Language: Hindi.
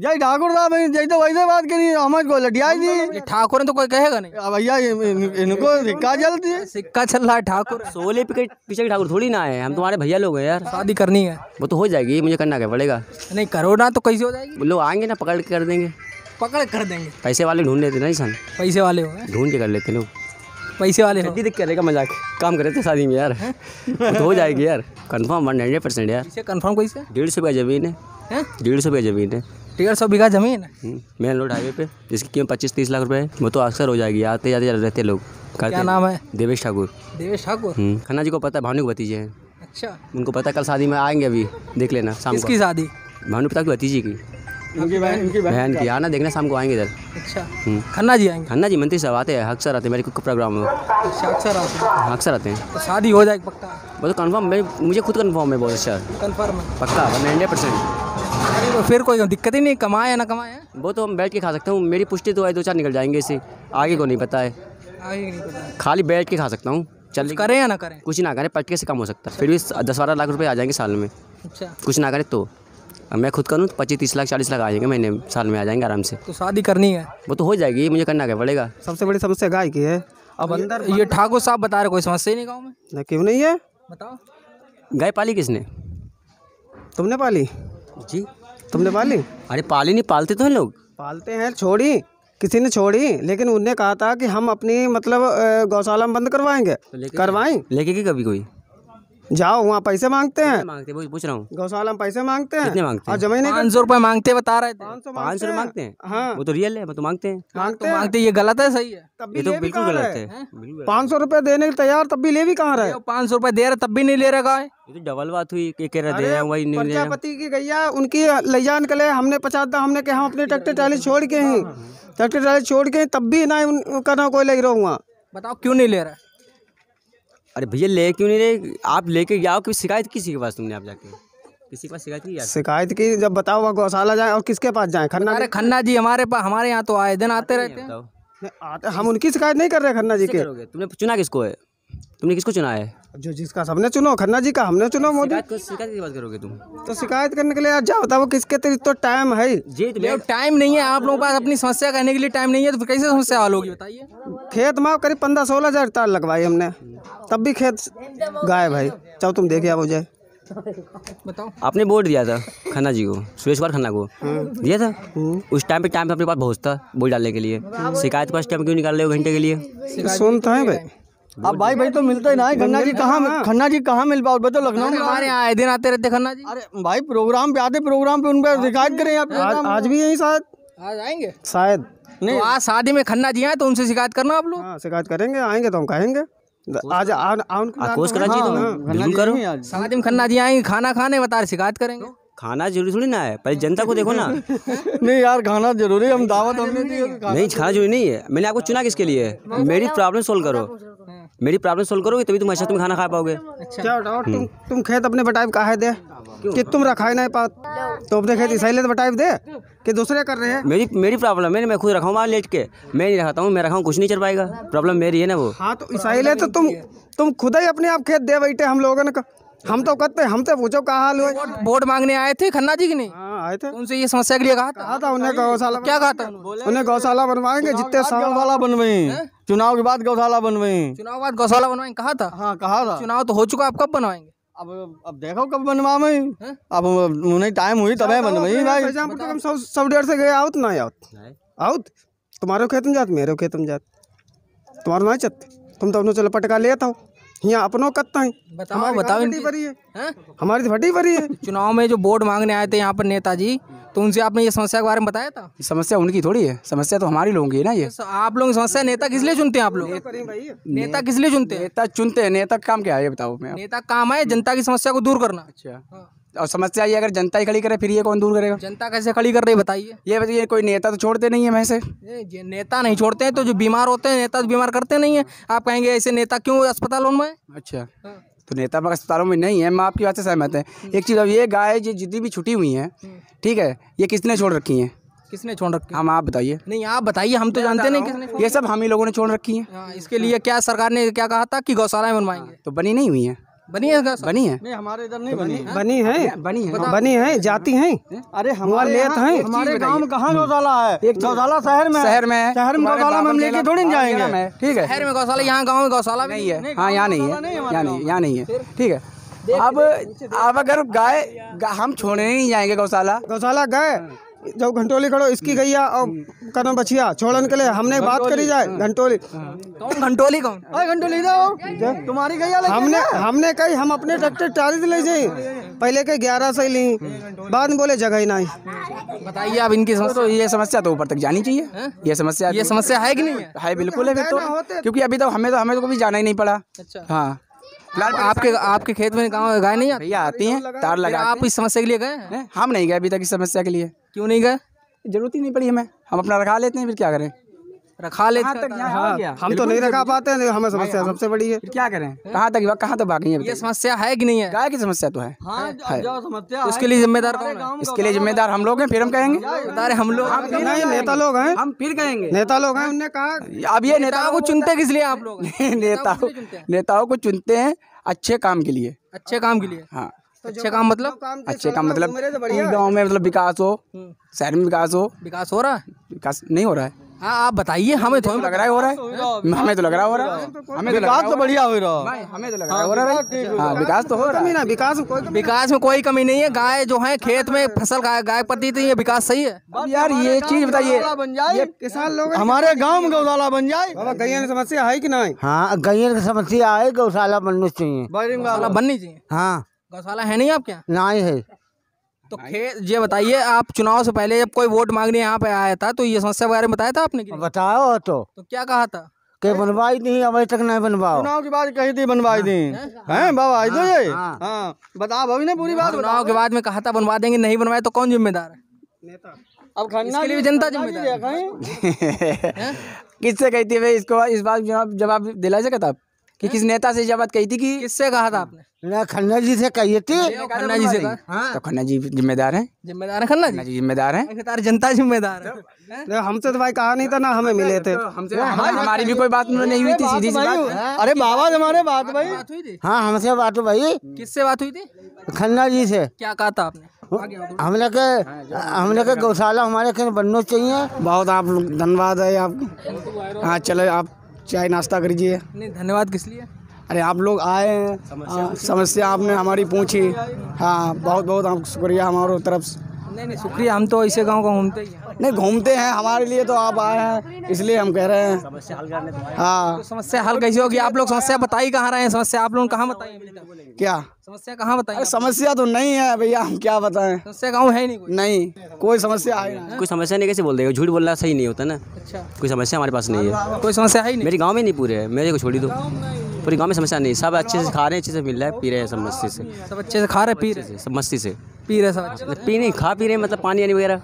जय ठाकुर साहब जय तो वैसे बात करी हमें को लटियाई दी। ये ठाकुर तो कोई कहेगा नहीं। भैया इन- इन- इनको सिक्का जलती है सिक्का चल रहा है ठाकुर। सोले पे पीछे ठाकुर थोड़ी ना है। हम तुम्हारे भैया लोग हैं यार। शादी करनी है। वो तो हो जाएगी मुझे करना क्या पड़ेगा? नहीं करो ना तो कैसे हो जाएगी? वो लोग आएँगे ना पकड़ के कर देंगे। पकड़ कर देंगे। पैसे वाले ढूंढ लेते ना इंसान पैसे वाले हो ढूंढ के कर लेते लोग। पैसे वाले हो। देख करेगा मज़ाक। काम करे थे शादी में यार। तो हो जाएगी यार। कंफर्म वन हंड्रेड परसेंट यार। इसे कंफर्म कैसे? डेढ़ सौ का ज़मीन है। डेढ़ सौ का ज़मीन है। डेढ़ सौ बीघा ज़मीन? मेन रोड हाईवे पे जिसकी कीमत पच्चीस तीस लाख रुपए है। वो तो अक्सर हो जाएगी आते जाते रहते लोग। क्या नाम है? देवेश ठाकुर। देवेश ठाकुर? हम्म, खन्ना जी को पता है भानु के भतीजे हैं। अच्छा। उनको पता है कल शादी में आएँगे अभी देख लेना शाम को। किसकी शादी? भानु पिता की भतीजी की। इनकी बहन इनकी बहन बहन की आना देखना शाम को आएँगे इधर। अच्छा। हम्म। खन्ना जी आएँगे? खन्ना जी मंत्री साहब आते हैं अक्सर आते हैं मेरे को प्रोग्राम में। अच्छा अक्सर आते हैं। हाँ, अक्सर आते हैं। तो शादी हो जाएगी पक्का? वो तो कन्फर्म मैं मुझे खुद कन्फर्म है बहुत अच्छा। कंफर्म है। पक्का वन हंड्रेड परसेंट तो फिर कोई दिक्कत ही नहीं कमाए या ना कमाए वो तो हम बैठ के खा सकता हूँ मेरी पुष्टि तो है दो चार निकल जाएँगे इसे आगे को नहीं पता है। आगे नहीं पता। खाली बैठ के खा सकता हूँ चल करें या ना करें? कुछ ना करें पटके से कम हो सकता है फिर भी दस बारह लाख रुपए आ जाएँगे साल में। अच्छा। कुछ ना करें तो मैं खुद करूँ तो पच्चीस तीस लाख चालीस लाख आ जाएँगे महीने साल में आ जाएँगे आराम से। तो शादी करनी है? वो तो हो जाएगी मुझे करना क्या पड़ेगा? सबसे बड़ी समस्या गाय की है। अब अंदर ये ठाकुर साहब बता रहे कोई समस्या ही नहीं गाँव में? न, क्यों नहीं है? बताओ। गाय पाली किसने? तुमने पाली? जी। तुमने पाली? अरे पाली नहीं पालते तो हैं लोग। पालते हैं छोड़ी। किसी ने छोड़ी लेकिन उनने कहा था कि हम अपनी मतलब गौशाला में बंद करवाएँगे। करवाएँ? लेके की कभी कोई? जाओ वहाँ पैसे मांगते हैं। मांगते वो पूछ रहा हूँ। गौशाला में पैसे मांगते हैं? कितने मांगते हैं? ज़मीन पाँच सौ रुपए मांगते बता रहे थे। पाँच सौ मांगते हैं? हाँ। वो तो रियल है वो तो मांगते हैं। मांगते तो मांगते ये गलत है सही है। तब ये भी तो ले भी बिल्कुल गलत है। पाँच सौ रुपये देने के तैयार तब भी ले भी कहाँ रहे? पाँच सौ रुपये दे रहे तब भी नहीं ले रहा ये तो डबल बात हुई कि कह रहे थे वही नहीं प्रजापति की गैया उनकी लैया निकले हमने पचास दा हमने कहा हम अपने ट्रैक्टर ट्राली छोड़ के ही। ट्रैक्टर ट्राली छोड़ के तब भी ना उनका ना कोई ले रहा हुआ। बताओ क्यों नहीं ले रहा? अरे भैया ले क्यों नहीं रहे? आप लेके जाओ कि शिकायत किसी के पास तुमने आप जाके? किसी के पास शिकायत की यार? शिकायत की जब बताओ वह गौशाला जाए और किसके पास जाए? खन्ना अरे खन्ना जी हमारे पास हमारे यहाँ तो आए दिन आते रहते हैं। आते हम उनकी शिकायत नहीं कर रहे खन्ना जी के। तुमने चुना किसको है? तुमने किसको चुना है? जो जिसका सबने चुनो खन्ना जी का हमने चुनो मोदी। शिकायत की बात करोगे तुम? तो शिकायत करने के लिए यार जाओ बताओ किसके तेरे तो टाइम है जी तो टाइम नहीं है आप लोगों के पास अपनी समस्या कहने के लिए टाइम नहीं है तो फिर कैसे समस्या हल होगी बताइए। खेत में करीब पंद्रह सोलह हज़ार तार लगवाई हमने। तब भी खेत गायब है। चाहो तुम देखे आओ जाए। बताओ। आपने वोट दिया था खन्ना जी को सुरेश कुमार खन्ना को। दिया था? उस टाइम पे टाइम पे अपने पास पहुँचता वोट डालने के लिए। शिकायत पास टाइम क्यों निकाल रहे हो घंटे के लिए? सुनता है भाई। अब भाई भाई तो मिलते ही ना है। खन्ना जी कहाँ खन्ना जी कहाँ मिल पाओ बताओ लखनऊ में हमारे यहाँ आए दिन आते रहते खन्ना जी। अरे भाई प्रोग्राम पे आते प्रोग्राम पे उन पर शिकायत करें आप आज आज भी यही शायद। आज आएँगे? शायद। तो आज शादी में खन्ना जी आए तो उनसे शिकायत करना आप लोग। हाँ शिकायत करेंगे आएँगे तो हम कहेंगे। आज बात कोस तो करना चाहिए हाँ, बिल्कुल करो। शादी में खन्ना जी आएँगे खाना खाने बता रहे शिकायत करेंगे। खाना ज़रूरी थोड़ी ना है पहले जनता को देखो ना। नहीं यार खाना ज़रूरी है, हम दावत हमने दी है, खाना- नहीं खाना ज़रूरी नहीं है। मैंने आपको चुना किसके लिए? मेरी प्रॉब्लम सोल्व करो। मेरी प्रॉब्लम सोल्व करोगे तभी तुम अच्छा तुम खाना खा पाओगे। जाओ तुम तुम खेत अपने बटाइब काहे दे? कि तुम रखा ही नहीं पात। तो अपने खेत इसलिए तो बटाइब दे कि दूसरे कर रहे हैं। मेरी मेरी प्रॉब्लम है ना मैं खुद रखा हूँ वहाँ लेट के। मैं नहीं रखता हूँ मैं रखा हूँ कुछ नहीं चल पाएगा। प्रॉब्लम मेरी है ना वो। हाँ तो इसीलिए तो तुम तुम खुद ही अपने आप खेत दे बैठे हम लोगों ने। हम तो कहते हमसे पूछो क्या हाल हुआ वोट मांगने आए थे खन्ना जी की नहीं? हाँ आए थे। उनसे ये समस्या के लिए कहा था? कहा था उन्हें गौशाला क्या कहा था? उन्हें गौशाला बनवाएँगे जितने साल वाला बनवाई चुनाव के बाद गौशाला बनवाई चुनाव बाद गौशाला बनवाए कहा था? हाँ कहा था। चुनाव तो हो चुका आप कब बनवाएँगे? अब अब देखो कब बनवावे। अब उन्हें टाइम हुई तबे बनवाई भाई। तो हम सब सब डेढ़ से गए आउत ना आउत आउत तुम्हारे खेत में जात मेरे खेत में जात। तुम्हारा ना चत। तुम तो अपने चलो पटका लेता हो यहाँ अपनों कत्ता है। बताओ बताओ फटी इनकी। भरी है। हैं? हमारी तो फटी भरी है। चुनाव में जो वोट मांगने आए थे यहाँ पर नेताजी तो उनसे आपने ये समस्या के बारे में बताया था? समस्या उनकी थोड़ी है। समस्या तो हमारी लोगों की है ना ये। तो आप लोग समस्या नेता किस लिए चुनते हैं आप लोग? नेता किस लिए चुनते हैं? नेता चुनते हैं। नेता काम क्या है ये बताओ मैं नेता काम है जनता की समस्या को दूर करना। अच्छा। और समस्या ये अगर जनता ही खड़ी करे फिर ये कौन दूर करेगा? जनता कैसे खड़ी कर रही बताइए। ये बताइए कोई नेता तो छोड़ते नहीं है मैं से ये नेता नहीं छोड़ते हैं तो जो बीमार होते हैं नेता तो बीमार करते नहीं है। आप कहेंगे ऐसे नेता क्यों अस्पतालों में? अच्छा। तो नेता पर अस्पतालों में नहीं है मैं आपकी बात से सहमत है। एक चीज़ अब ये गाय जो जितनी भी छुटी हुई हैं ठीक है ये किसने छोड़ रखी हैं? किसने छोड़ रखी? हम आप बताइए। नहीं आप बताइए हम तो जानते नहीं किसने ये सब हम ही लोगों ने छोड़ रखी हैं। हाँ, इसके लिए क्या सरकार ने क्या कहा था कि गौशालाएँ बनवाएँगे? तो बनी नहीं हुई हैं। बनी है बनी है। नहीं हमारे इधर नहीं बनी बनी है। बनी है? बनी है जाती हैं। अरे हमारे लेत हैं? हमारे गाँव में कहाँ गौशाला है? एक गौशाला शहर में शहर में शहर में गौशाला में हम लेके थोड़ी जाएँगे। ठीक है। शहर में गौशाला यहाँ गाँव में गौशाला भी नहीं है। हाँ। यहाँ नहीं है। यहाँ नहीं यहाँ नहीं है। ठीक है। अब अब अगर गाय हम छोड़ने नहीं जाएँगे गौशाला। गौशाला गए? जब घंटोली खड़ो इसकी गैया और कदम बछिया छोड़न के लिए हमने बात करी जाए घंटोली। कौन घंटोली कौन? अरे घंटो जाओ। तुम्हारी गैया हमने हमने कही हम अपने ट्रैक्टर टाली ले जाए। पहले के ग्यारह से ली बाद में बोले जगह ही नहीं। बताइए आप इनकी समस्या तो ये समस्या तो ऊपर तक जानी चाहिए। ये समस्या ये समस्या है कि नहीं है? है बिल्कुल है फिर तो। क्योंकि अभी तो हमें तो हमें तो कभी जाना ही नहीं पड़ा। अच्छा। हाँ। फ़िलहाल आपके आपके खेत में गाँव गाय नहीं आती? भैया आती हैं? तार लगा आप इस समस्या के लिए गए हम नहीं गए अभी तक इस समस्या के लिए। क्यों नहीं गए? ज़रूरत ही नहीं पड़ी हमें। हम अपना रखा लेते हैं फिर क्या करें? रखा लेते कहाँ तक हैं। यहाँ और क्या हम तो नहीं रखा पाते हैं हमें समस्या सबसे बड़ी है। क्या करें? कहाँ तक कहाँ तक भागेंगे अभी ये समस्या है कि नहीं है? गाय की समस्या तो है। हाँ समस्या उसके लिए जिम्मेदार कौन है? इसके लिए जिम्मेदार हम लोग हैं फिर हम कहेंगे? बता रहे हम लोग नहीं नेता लोग हैं। हम फिर कहेंगे। नेता लोग हैं उनने कहा अब ये नेताओं को चुनते किस लिए आप लोग नेताओं नेताओं को चुनते हैं अच्छे काम के लिए। अच्छे काम के लिए। हाँ। अच्छे काम मतलब अच्छे काम मतलब गाँव में मतलब विकास हो शहर में विकास हो। विकास हो रहा है? विकास नहीं हो रहा है। हाँ आप बताइए हमें थोड़ी लग रहा है हो रहा है। हमें तो लग रहा हो रहा है। हमें तो विकास तो बढ़िया हो रहा है। हमें तो लग रहा है हो रहा है। हाँ विकास तो हो रहा है। ना विकास में कोई विकास में कोई कमी नहीं है। गाय जो है खेत में फ़सल गाय गाय पति थी ये विकास सही है। यार ये चीज़ बताइए किसान लोग हमारे गाँव में गौशाला बन जाए। गैया की समस्या है की नहीं? हाँ गैया की समस्या है गौशाला बननी चाहिए। बननी चाहिए। हाँ। गौशाला है नहीं आपके यहाँ? नहीं है तो खेत ये बताइए आप चुनाव से पहले जब कोई वोट मांगने यहाँ पे आया था तो ये समस्या वगैरह में बताया था आपने? बताओ तो। तो क्या कहा था? के बनवाई नहीं अभी तक नहीं बनवाओ। चुनाव की बात कही थी बनवाई थी हैं बाबा आई तो ये हाँ। बता अभी ने पूरी बात चुनाव के बाद में कहा था बनवा देंगे नहीं बनवाए तो कौन जिम्मेदार है? नेता। अब खन्ना इसके लिए भी जनता जिम्मेदार किससे कहती है भाई इसको इस बात जवाब जवाब दिला सकता आप? कि किस नेता से ये बात कही थी कि किससे कहा था आपने? खन्ना जी से कही थी। खन्ना जी से कहा। तो खन्ना जी जिम्मेदार हैं। जिम्मेदार है खन्ना जी? जिम्मेदार हैं। जनता जिम्मेदार है। देखो, हमसे तो भाई कहा नहीं था ना हमें मिले थे। हमारी भी कोई बात नहीं हुई थी सीधी सी बात। अरे बाबा हमारे बात भाई। हुई हाँ हमसे बात हो भाई किससे बात हुई थी? खन्ना जी से। क्या कहा था आपने? हम लोग के हम लोग के गौशाला हमारे बनना चाहिए। बहुत आप धन्यवाद है आप। हाँ चलो आप चाय नाश्ता करिए। नहीं धन्यवाद किस लिए? अरे आप लोग आए हैं। समस्या, समस्या आपने हमारी पूछी। हाँ बहुत बहुत आप शुक्रिया हमारे तरफ़ से। नहीं नहीं शुक्रिया हम तो ऐसे गाँव का घूमते ही हैं। नहीं घूमते हैं हमारे लिए तो आप आए हैं इसलिए हम कह रहे हैं। हाँ। तो समस्या हल कैसे होगी? आप लोग समस्या बताई कहाँ रहे हैं? समस्या आप लोग कहाँ बताई? क्या? समस्या कहाँ बताई समस्या तो नहीं है भैया हम क्या बताएँ? समस्या गाँव है नहीं नहीं कोई समस्या है कोई समस्या नहीं कैसे बोल देगा? झूठ बोलना सही नहीं होता ना। अच्छा। कोई समस्या हमारे पास नहीं है। कोई समस्या है ही मेरे गाँव में नहीं पूरे है मेरे को छोड़ी दो। पूरे गाँव में समस्या नहीं सब अच्छे से खा रहे हैं अच्छे से मिल रहा है पी रहे हैं सब मस्ती से। सब अच्छे से खा रहे पी रहे सब मस्ती से। पी रहे सब। पी नहीं खा पी रहे हैं मतलब पानी यानी वगैरह।